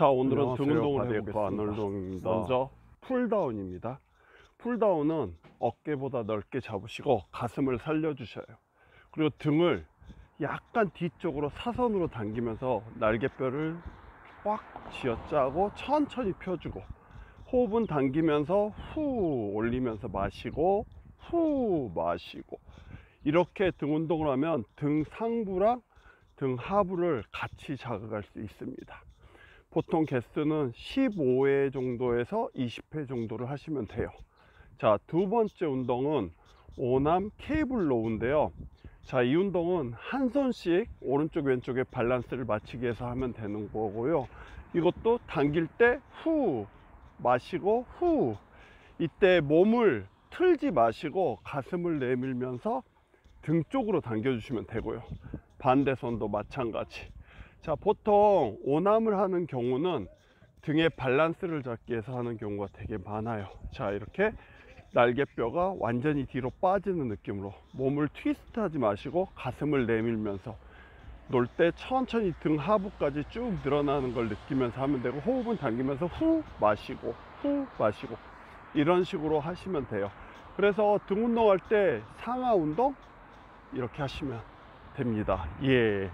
자 오늘은 안녕하세요. 등 운동을 바디에코 해보겠습니다 아놀드입니다. 먼저 pull down입니다 pull down은 어깨보다 넓게 잡으시고 가슴을 살려 주셔요 그리고 등을 약간 뒤쪽으로 사선으로 당기면서 날개뼈를 꽉 쥐어짜고 천천히 펴주고 호흡은 당기면서 후 올리면서 마시고 후 마시고 이렇게 등 운동을 하면 등 상부랑 등 하부를 같이 자극할 수 있습니다 보통 개수는 15회 정도에서 20회 정도를 하시면 돼요. 자 두 번째 운동은 one arm cable row인데요. 자 이 운동은 한 손씩 오른쪽 왼쪽에 밸런스를 맞추기 위해서 하면 되는 거고요. 이것도 당길 때 후 마시고 후 이때 몸을 틀지 마시고 가슴을 내밀면서 등 쪽으로 당겨 주시면 되고요. 반대손도 마찬가지 자 보통 one arm을 하는 경우는 등의 밸런스를 잡기 위해서 하는 경우가 되게 많아요. 자 이렇게 날개뼈가 완전히 뒤로 빠지는 느낌으로 몸을 트위스트 하지 마시고 가슴을 내밀면서 놀 때 천천히 등 하부까지 쭉 늘어나는 걸 느끼면서 하면 되고 호흡은 당기면서 후 마시고 후 마시고 이런 식으로 하시면 돼요. 그래서 등 운동할 때 상하 운동 이렇게 하시면 됩니다. 예